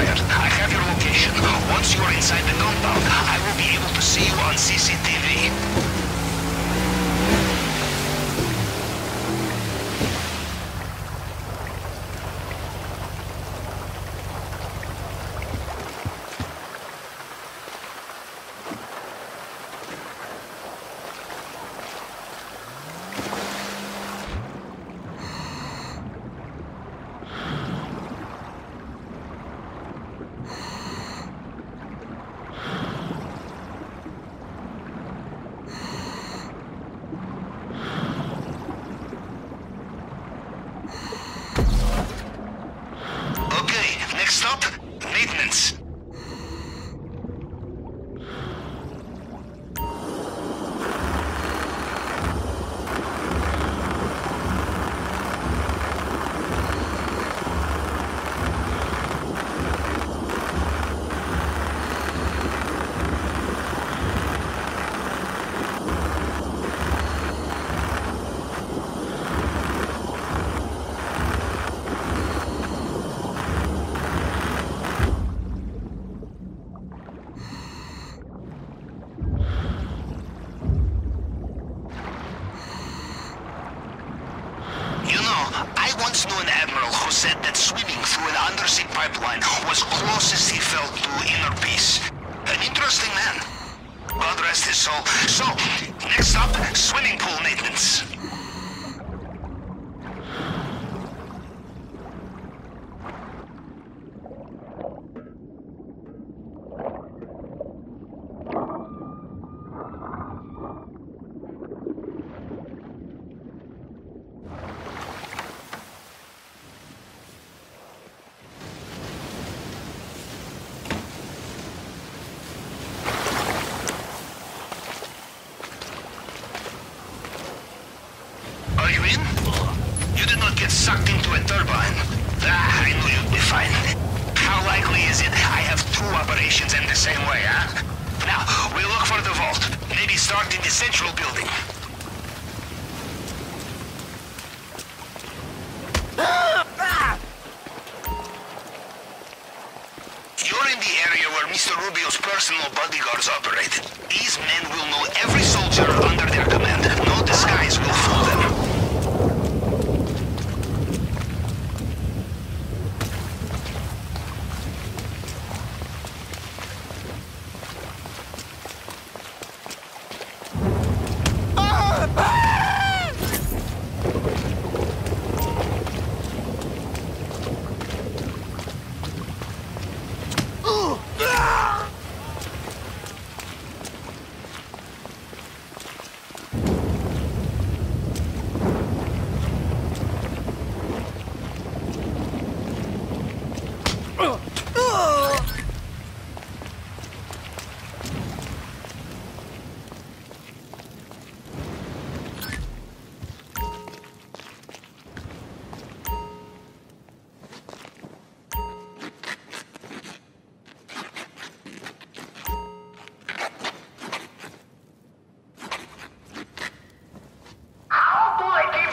I have your location. Once you are inside the compound, I will be able to see you on CCTV. I once knew an admiral who said that swimming through an undersea pipeline was closest he felt to inner peace. An interesting man. God rest his soul. So, next up, swimming pool maintenance. In? You did not get sucked into a turbine. Ah, I knew you'd be fine. How likely is it I have two operations in the same way, huh? Now, we look for the vault. Maybe start in the central building. You're in the area where Mr. Rubio's personal bodyguards operate. These men will know every soldier under their command.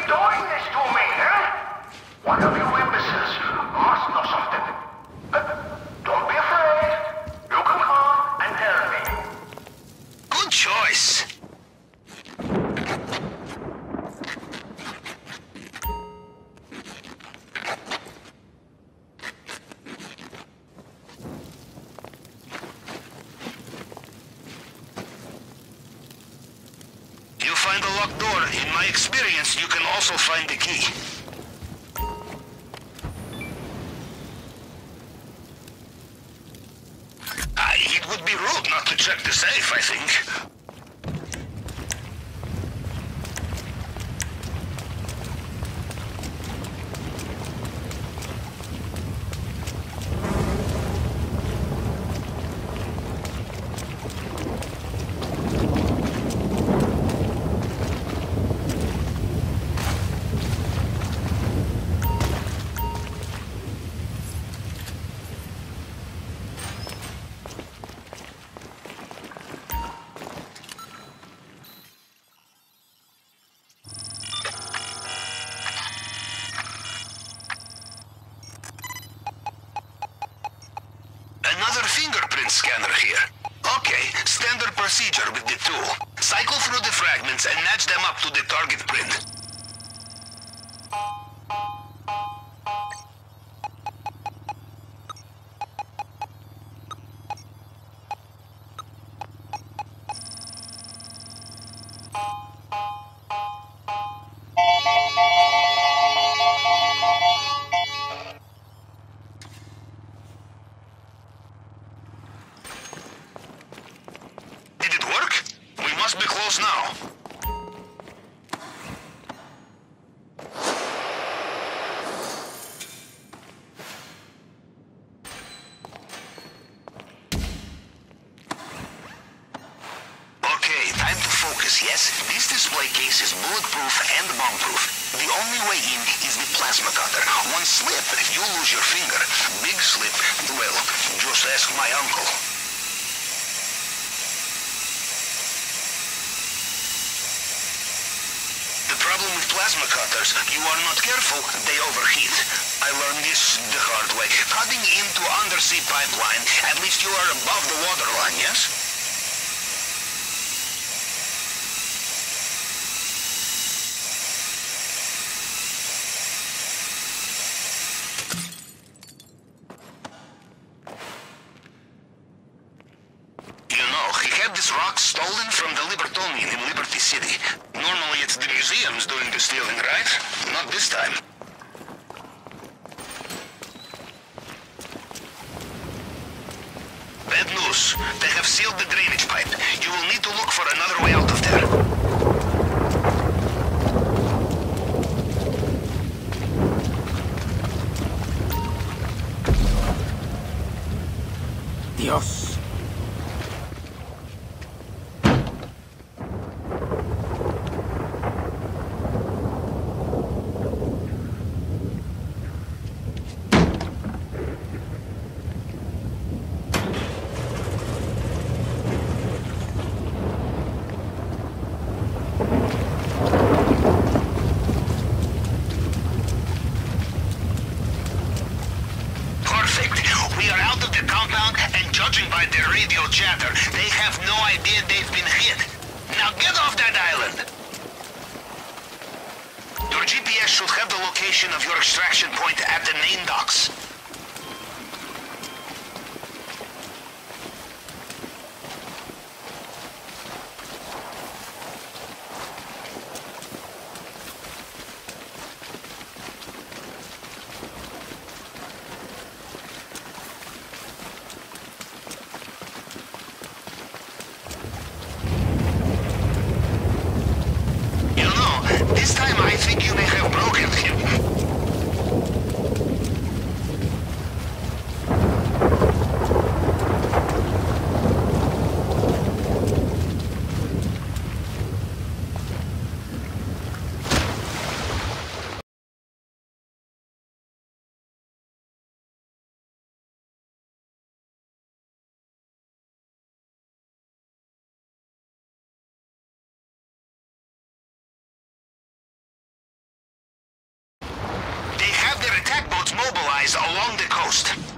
Doing this to me, huh? One of you imbeciles must know something. Uh, don't be afraid. You can come and tell me. Good choice. You find a locked door. In my experience, you can also find the key. Ah, it would be rude not to check the safe, I think. Procedure with the tool. Cycle through the fragments and match them up to the target print. Now. Okay, time to focus, yes? This display case is bulletproof and bomb-proof. The only way in is the plasma cutter. One slip, you lose your finger. Big slip, well, just ask my uncle. The problem with you are not careful, they overheat. I learned this the hard way. Cutting into undersea pipeline, at least you are above the waterline, yes? You know, he had this rock stolen from the Libertonian in Liberty City. Normally it's the museums doing the stealing, right? Not this time. Bad news. They have sealed the drainage pipe. You will need to look for another way out of there. Dios. Perfect. We are out of the compound, and judging by their radio chatter, they have no idea they've been hit. Now get off that island! Your GPS should have the location of your extraction point at the main docks. You know, this time I think you may have broken him. They have their attack boats mobilized along the coast.